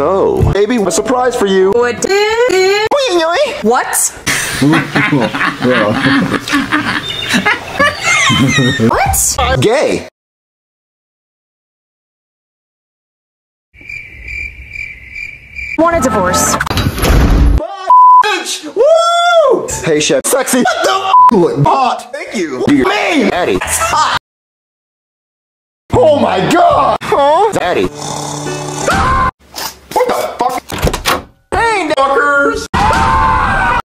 So, baby, a surprise for you. What? What? what? Gay. Want a divorce? Bitch! Woo! Hey, chef. Sexy. What the Look hot. Thank you. Do your mean. Daddy. Oh my god. Huh? Daddy. fuckers!